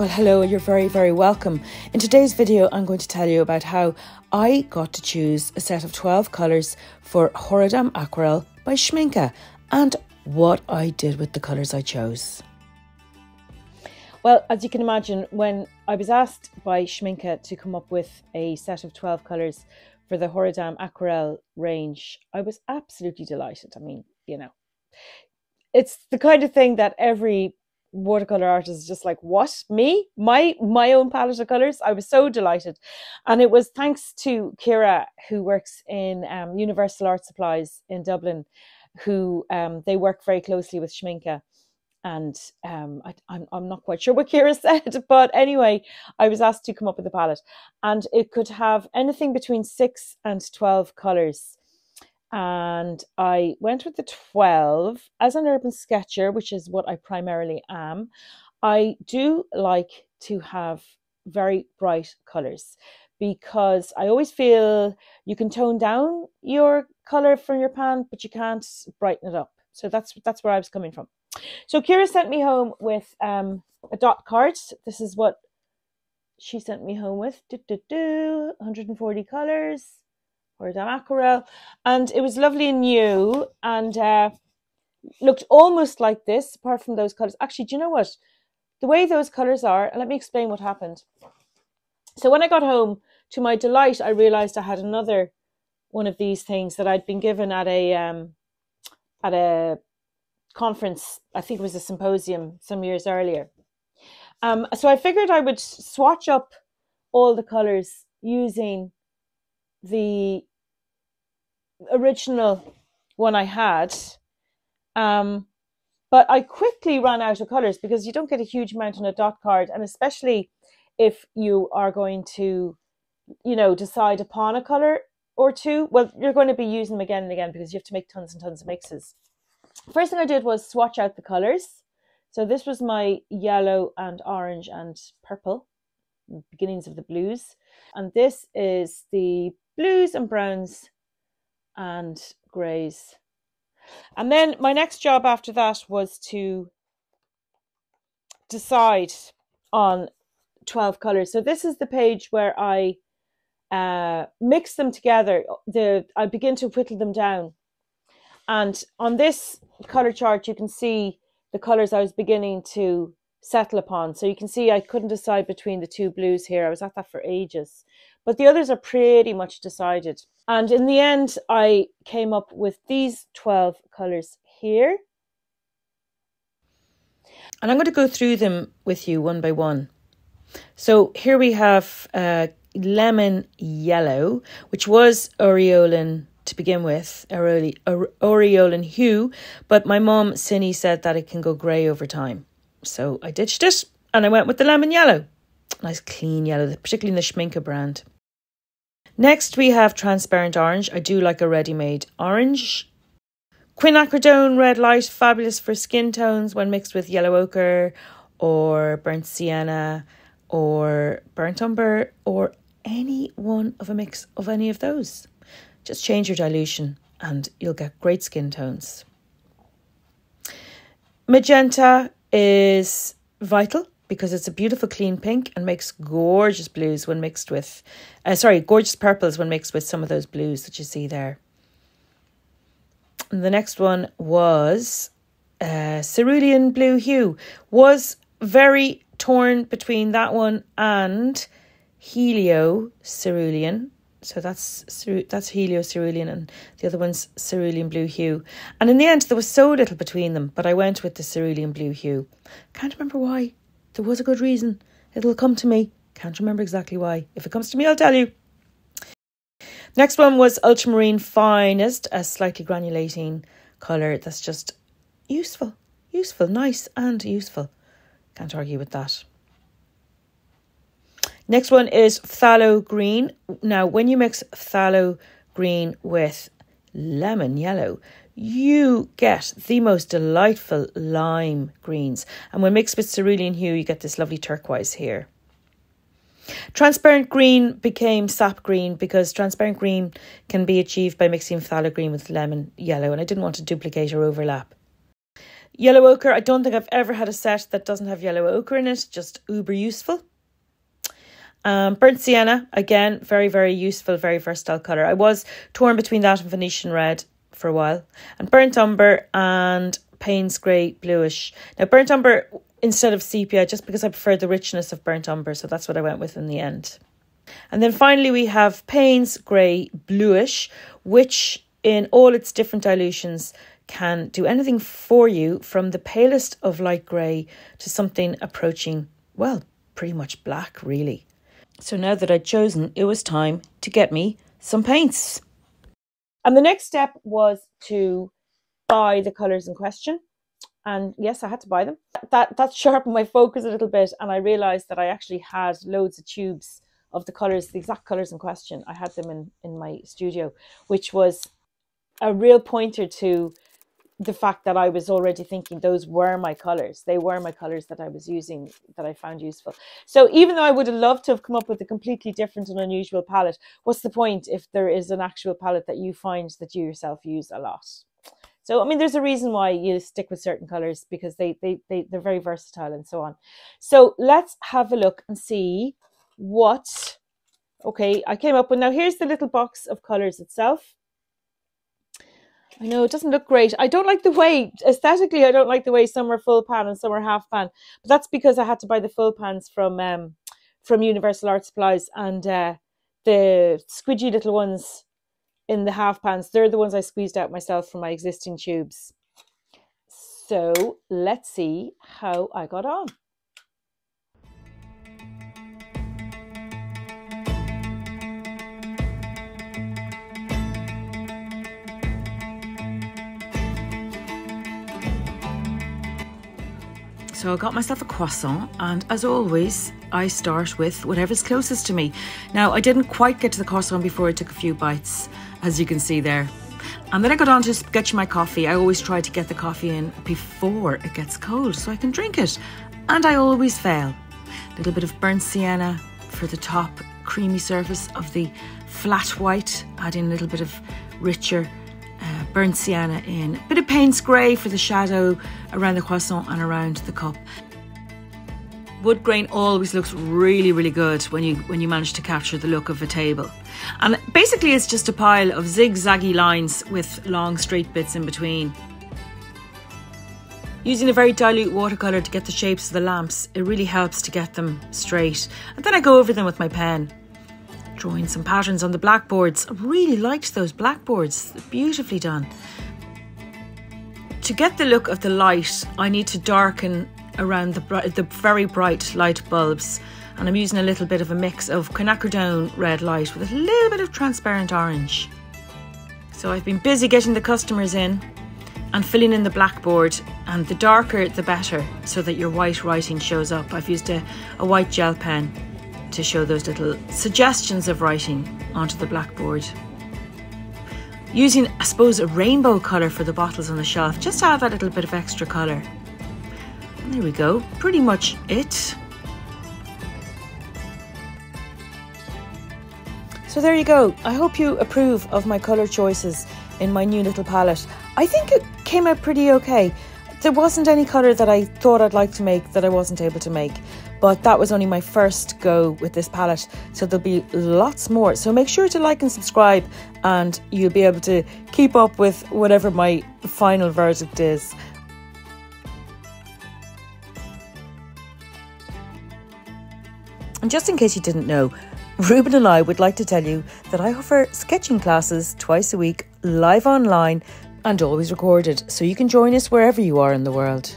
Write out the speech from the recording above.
Well, hello, you're very, very welcome. In today's video, I'm going to tell you about how I got to choose a set of 12 colours for Horadam Aquarell by Schmincke and what I did with the colours I chose. Well, as you can imagine, when I was asked by Schmincke to come up with a set of 12 colours for the Horadam Aquarell range, I was absolutely delighted. I mean, you know, it's the kind of thing that every watercolor artist is just like what? Me? My my own palette of colors? I was so delighted. And it was thanks to Ciara who works in um, universal art supplies in dublin who um, they work very closely with schmincke and um, I, I'm, I'm not quite sure what Ciara said, but anyway, I was asked to come up with a palette, and it could have anything between six and twelve colors and I went with the 12 as an urban sketcher, which is what I primarily am. I do like to have very bright colors because I always feel you can tone down your color from your pan, but you can't brighten it up. So that's that's where I was coming from. So Ciara sent me home with um, a dot card. This is what she sent me home with. Do, do, do, 140 colors or Aquarell, and it was lovely and new and uh, looked almost like this, apart from those colors. Actually, do you know what? The way those colors are, let me explain what happened. So when I got home, to my delight, I realized I had another one of these things that I'd been given at a um, at a conference. I think it was a symposium some years earlier. Um, so I figured I would swatch up all the colors using the original one I had. Um, but I quickly ran out of colors because you don't get a huge amount on a dot card, and especially if you are going to, you know, decide upon a color or two, well, you're going to be using them again and again because you have to make tons and tons of mixes. First thing I did was swatch out the colors. So this was my yellow and orange and purple, beginnings of the blues. And this is the blues and browns and greys. And then my next job after that was to decide on 12 colors. So this is the page where I uh, mix them together. The I begin to whittle them down. And on this color chart, you can see the colors I was beginning to settle upon. So you can see I couldn't decide between the two blues here. I was at that for ages. But the others are pretty much decided. And in the end, I came up with these 12 colours here. And I'm going to go through them with you one by one. So here we have uh, lemon yellow, which was aureolin to begin with, aureolin hue, but my mom, Cindy, said that it can go grey over time. So I ditched it and I went with the lemon yellow. Nice clean yellow, particularly in the Schmincke brand. Next, we have transparent orange. I do like a ready-made orange. Quinacridone red light, fabulous for skin tones when mixed with yellow ochre or burnt sienna or burnt umber or any one of a mix of any of those. Just change your dilution and you'll get great skin tones. Magenta is vital because it's a beautiful clean pink and makes gorgeous blues when mixed with, uh, sorry, gorgeous purples when mixed with some of those blues that you see there. And the next one was uh, cerulean blue hue. Was very torn between that one and helio cerulean so that's that's helio cerulean and the other one's cerulean blue hue. And in the end, there was so little between them, but I went with the cerulean blue hue. Can't remember why. There was a good reason. It'll come to me. Can't remember exactly why. If it comes to me, I'll tell you. Next one was ultramarine finest, a slightly granulating colour that's just useful, useful, nice and useful. Can't argue with that. Next one is phthalo green. Now, when you mix phthalo green with lemon yellow, you get the most delightful lime greens. And when mixed with cerulean hue, you get this lovely turquoise here. Transparent green became sap green because transparent green can be achieved by mixing phthalo green with lemon yellow, and I didn't want to duplicate or overlap. Yellow ochre, I don't think I've ever had a set that doesn't have yellow ochre in it, just uber useful. Um, burnt sienna, again, very, very useful, very versatile colour. I was torn between that and Venetian red for a while. And burnt umber and Payne's grey bluish. Now, burnt umber instead of sepia, just because I prefer the richness of burnt umber, so that's what I went with in the end. And then finally, we have Payne's grey bluish, which in all its different dilutions can do anything for you from the palest of light grey to something approaching, well, pretty much black, really. So now that I'd chosen, it was time to get me some paints. And the next step was to buy the colours in question. And yes, I had to buy them. That that sharpened my focus a little bit, and I realised that I actually had loads of tubes of the colours, the exact colours in question. I had them in in my studio, which was a real pointer to the fact that I was already thinking those were my colors. They were my colors that I was using that I found useful. So even though I would have loved to have come up with a completely different and unusual palette, what's the point if there is an actual palette that you find that you yourself use a lot? So I mean, there's a reason why you stick with certain colors because they they they they're very versatile and so on. So let's have a look and see what. Okay, I came up with now. Here's the little box of colors itself. I know it doesn't look great. I don't like the way aesthetically. I don't like the way some are full pan and some are half pan. But that's because I had to buy the full pans from um from Universal Art Supplies and uh, the squidgy little ones in the half pans. They're the ones I squeezed out myself from my existing tubes. So let's see how I got on. So I got myself a croissant, and as always, I start with whatever's closest to me. Now, I didn't quite get to the croissant before I took a few bites, as you can see there. And then I got on to get my coffee. I always try to get the coffee in before it gets cold so I can drink it. And I always fail. A little bit of burnt sienna for the top creamy surface of the flat white, adding a little bit of richer burnt sienna in. A bit of Payne's grey for the shadow around the croissant and around the cup. Wood grain always looks really, really good when you when you manage to capture the look of a table. And basically it's just a pile of zigzaggy lines with long straight bits in between. Using a very dilute watercolour to get the shapes of the lamps, it really helps to get them straight. And then I go over them with my pen drawing some patterns on the blackboards. I really liked those blackboards, beautifully done. To get the look of the light, I need to darken around the, the very bright light bulbs and I'm using a little bit of a mix of quinacridone red light with a little bit of transparent orange. So I've been busy getting the customers in and filling in the blackboard and the darker the better so that your white writing shows up. I've used a, a white gel pen to show those little suggestions of writing onto the blackboard. Using, I suppose, a rainbow colour for the bottles on the shelf, just to add that little bit of extra colour. And there we go, pretty much it. So there you go. I hope you approve of my colour choices in my new little palette. I think it came out pretty okay. There wasn't any colour that I thought I'd like to make that I wasn't able to make, but that was only my first go with this palette, so there'll be lots more. So make sure to like and subscribe, and you'll be able to keep up with whatever my final verdict is. And just in case you didn't know, Ruben and I would like to tell you that I offer sketching classes twice a week live online and always recorded, so you can join us wherever you are in the world.